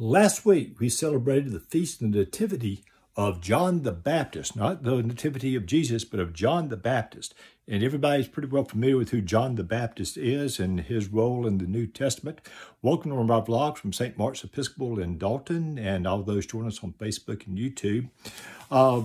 Last week, we celebrated the Feast of the Nativity of John the Baptist, not the Nativity of Jesus, but of John the Baptist. And everybody's pretty well familiar with who John the Baptist is and his role in the New Testament. Welcome to our vlogs from St. Mark's Episcopal in Dalton and all those joining us on Facebook and YouTube. Uh,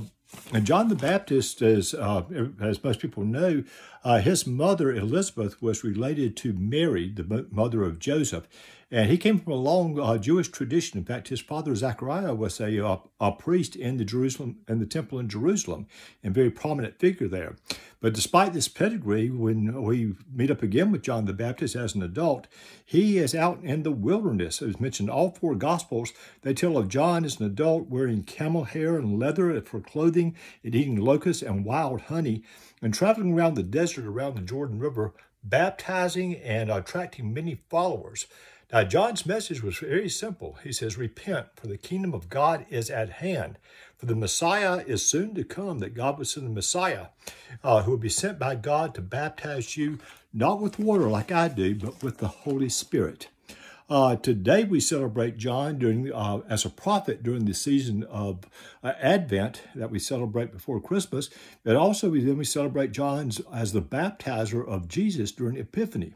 and John the Baptist, as, uh, as most people know, uh, his mother Elizabeth was related to Mary, the mother of Joseph. And he came from a long uh, Jewish tradition. In fact, his father Zachariah was a, uh, a priest in the Jerusalem in the temple in Jerusalem, and very prominent figure there. But despite this pedigree, when we meet up again with John the Baptist as an adult, he is out in the wilderness. As mentioned, all four Gospels they tell of John as an adult wearing camel hair and leather for clothing, and eating locusts and wild honey, and traveling around the desert around the Jordan River, baptizing and attracting many followers. Now, John's message was very simple. He says, Repent, for the kingdom of God is at hand. For the Messiah is soon to come, that God will send the Messiah, uh, who will be sent by God to baptize you, not with water like I do, but with the Holy Spirit. Uh, today we celebrate John during uh, as a prophet during the season of uh, Advent that we celebrate before Christmas, but also we, then we celebrate John as the baptizer of Jesus during Epiphany.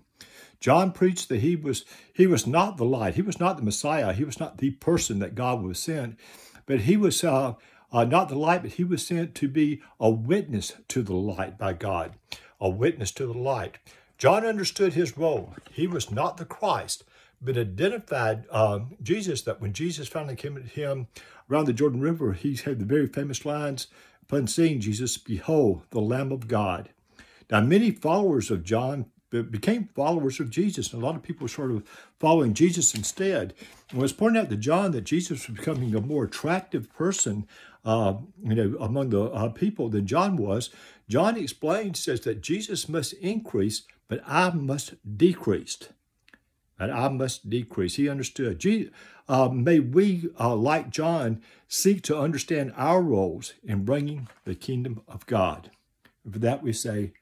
John preached that he was he was not the light. He was not the Messiah. He was not the person that God was sent, but he was uh, uh, not the light, but he was sent to be a witness to the light by God, a witness to the light. John understood his role. He was not the Christ, but identified uh, Jesus that when Jesus finally came to him around the Jordan River, he had the very famous lines upon seeing Jesus, Behold, the Lamb of God. Now, many followers of John became followers of Jesus. And a lot of people were sort of following Jesus instead. And was pointing out to John that Jesus was becoming a more attractive person, uh, you know, among the uh, people than John was. John explains, says that Jesus must increase, but I must decrease. And I must decrease. He understood. uh, may we, uh, like John, seek to understand our roles in bringing the kingdom of God. And for that we say,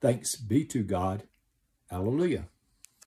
thanks be to God Hallelujah.